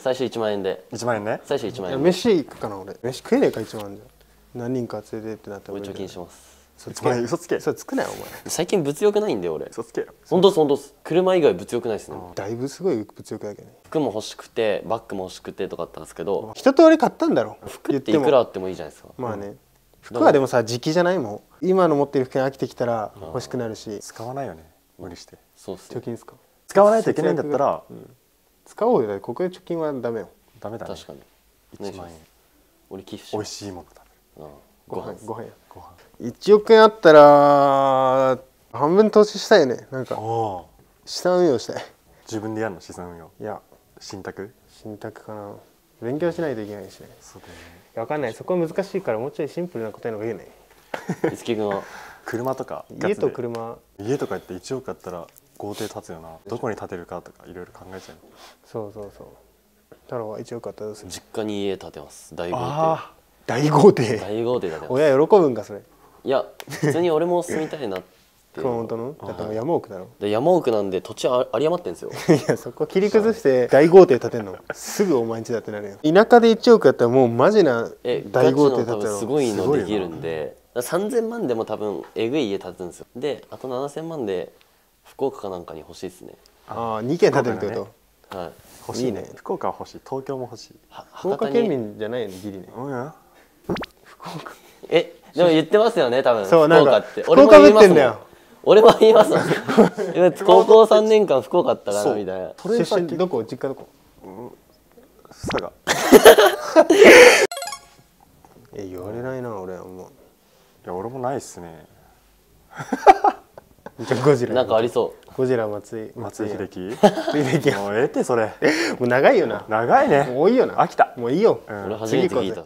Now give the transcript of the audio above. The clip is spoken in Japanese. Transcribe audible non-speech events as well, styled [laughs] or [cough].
最初1万円で。1万円ね？最初1いや万円で。飯行くかな俺。飯食えねえか1万じゃ何人か連れてってなったら。俺貯金します。1万円嘘つけ。それつくなよお前。最近物欲ないんで俺。嘘つけよ。本当です本当です。車以外物欲ないですね。だいぶすごい物欲だけどね。服も欲しくてバッグも欲しくてとかあったんですけど。一通り買ったんだろ？服っていくらあってもいいじゃないですか。まあね。服はでもさ時期じゃないもん。今の持ってる服に飽きてきたら欲しくなるし。使わないよね無理して。そうっすね。貯金ですか？使わないといけないんだったら使おうよ。だってここで貯金はダメよ。ダメだね。確かに。1万円。俺寄付し美味しいもの食べるうん。ごご飯。飯ご飯や。ご飯。1億円あったら半分投資したいよね。なんかおお資産運用したい。自分でやるの？資産運用。いや。信託？信託かな。勉強しないといけないしね。そうだよね。いやわかんない。そこは難しいからもうちょいシンプルな答えの方がいいよねい。[laughs] つき君は？車とか家と車。家とかって1億あったら豪邸建つよな。どこに建てるかとかいろいろ考えちゃうそうそうそう。太郎は1億あったらどうす。る実家に家建てます。大豪あ大豪邸。邸大豪邸建てます。親喜ぶんかそれ。いや普通に俺も住みたいなって熊本の？だってもう山奥だろ。で山奥なんで土地あ有り余ってんですよ。[laughs] いやそこ切り崩して大豪邸建てんの？すぐお前んちだってなるよ田舎で1億やったらもうマジな大豪邸建てろ分すごいすごいなのできるんで。3000万でも多分えぐい家建てるんですよ。であと7000万で福岡かなんかに欲しいですね。ああ2軒建てるってこ福はい。欲しいね。いいね。福岡は欲しい。東京も欲しい。福岡県民じゃないよねギリね。うん。やえでも言ってますよね多分。そうなんか福岡って。福岡俺も言いますもん。[laughs] ぶってんだよ。俺も言います高校3年間福岡あったからみたいな。出身どこ？実家どこ？佐賀。[laughs] え言われないな俺はもいや俺もないっすね [laughs] ゴジラなんかありそゴジラ松井松井秀喜？[laughs] 秀喜もうええってそれ。もう長いよな。長いね。もういいよな。飽きた。もういいよ。うんう俺初めて聞いた